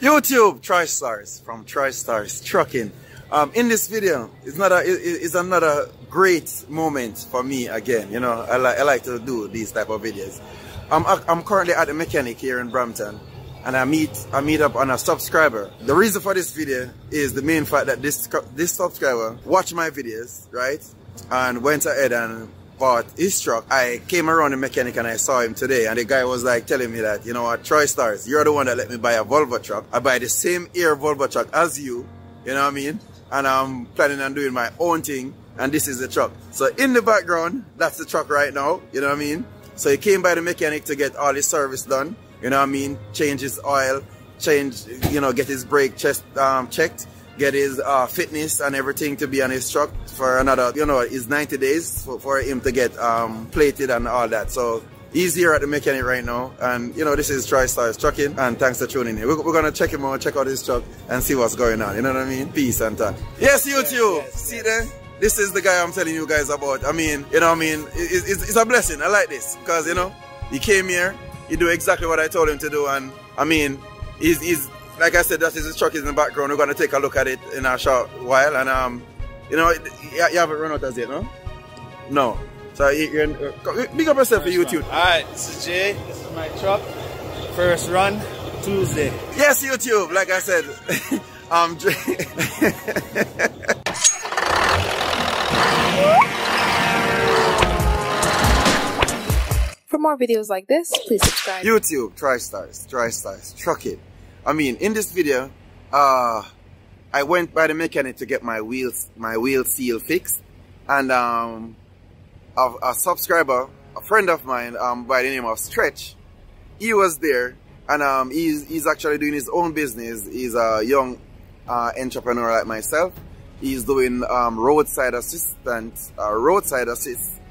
YouTube TroyStarz from TroyStarz Trucking. Um, in this video, it's not a, it, it's another great moment for me again. You know, I like I like to do these type of videos. I'm I'm currently at the mechanic here in Brampton, and I meet I meet up on a subscriber. The reason for this video is the main fact that this this subscriber watched my videos, right, and went ahead and bought his truck, I came around the mechanic and I saw him today and the guy was like telling me that, you know what, TroyStarz, you're the one that let me buy a Volvo truck. I buy the same air Volvo truck as you, you know what I mean? And I'm planning on doing my own thing and this is the truck. So in the background, that's the truck right now, you know what I mean? So he came by the mechanic to get all his service done, you know what I mean? Change his oil, change, you know, get his brake chest um, checked get his uh, fitness and everything to be on his truck for another, you know, his 90 days for, for him to get um, plated and all that. So he's here at the mechanic right now. And, you know, this is TroyStarz Trucking. And thanks for tuning in. We're, we're going to check him out, check out his truck and see what's going on. You know what I mean? Peace and talk. Yes, YouTube. Yes, yes, see yes. there? This is the guy I'm telling you guys about. I mean, you know what I mean? It's, it's, it's a blessing. I like this because, you know, he came here. He do exactly what I told him to do. And, I mean, he's, he's like I said, that is his truck is in the background. We're going to take a look at it in a short while. And, um, you know, you, haven't run out as yet, no? No. So you're, uh, big up yourself First for YouTube. Alright, this is Jay. This is my truck. First run, Tuesday. Yes, YouTube. Like I said, um, For more videos like this, please subscribe. YouTube, TroyStarz, TroyStarz, Truck It. I mean, in this video, uh, I went by the mechanic to get my wheels, my wheel seal fixed. And um, a, a subscriber, a friend of mine um, by the name of Stretch, he was there and um, he's, he's actually doing his own business. He's a young uh, entrepreneur like myself. He's doing um, roadside assistant, uh, roadside assist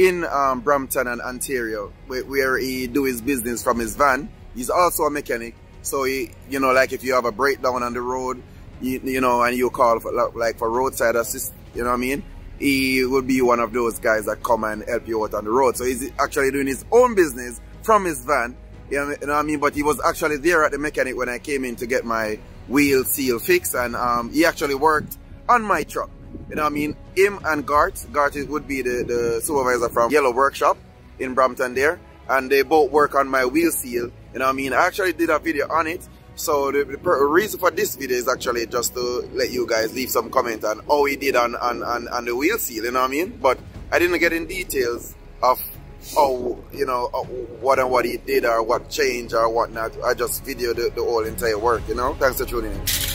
in um, Brampton and Ontario, where, where he do his business from his van. He's also a mechanic so, you, you know, like if you have a breakdown on the road, you, you know, and you call for like for roadside assist, you know what I mean? He will be one of those guys that come and help you out on the road. So he's actually doing his own business from his van, you know, you know what I mean? But he was actually there at the mechanic when I came in to get my wheel seal fixed and um, he actually worked on my truck. You know what I mean? Him and Gart, Gart would be the, the supervisor from Yellow Workshop in Brampton there. And they both work on my wheel seal you know what I mean? I actually did a video on it. So the, the, reason for this video is actually just to let you guys leave some comment on how he did on, on, on, on the wheel seal, you know what I mean? But I didn't get in details of how, you know, what and what he did or what changed or whatnot. I just videoed the, the whole entire work, you know? Thanks for tuning in.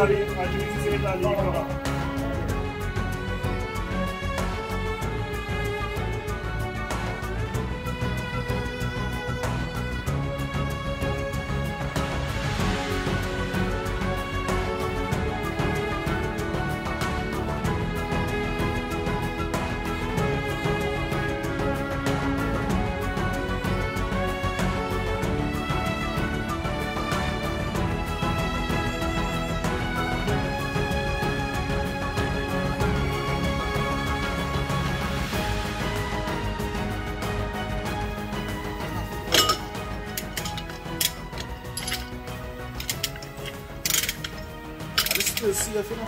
Italy, 1968 La Liga. Safe, you know.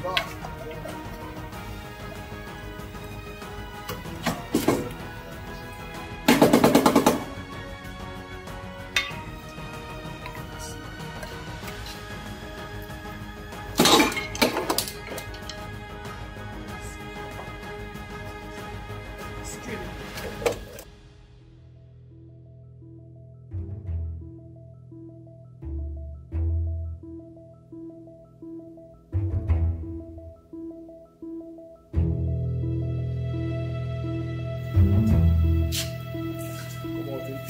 Come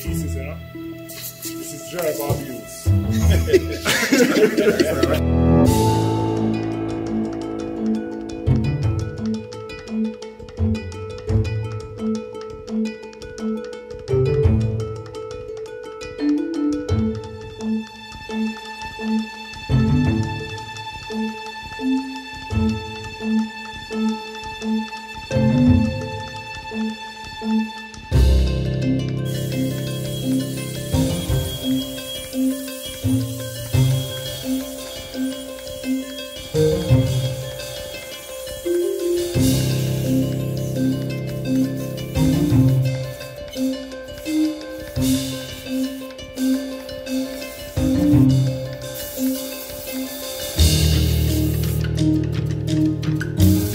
pieces, you know. This is drive abuse. I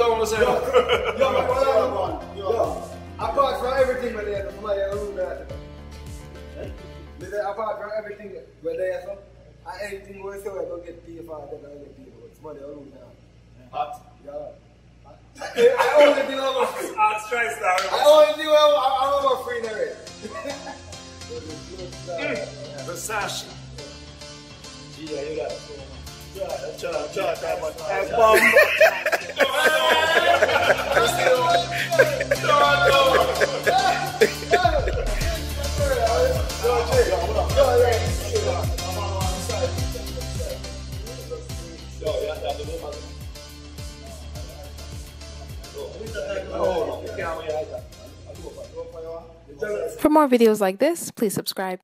don't want to say. Yo, my brother, yo, apart from everything where they have, come on, you know that. Say Apart from everything where they have, and anything where they say we don't get paid for, they don't get paid for. It's money all now. Hot. Yeah. I, I only over For more videos like this, please subscribe.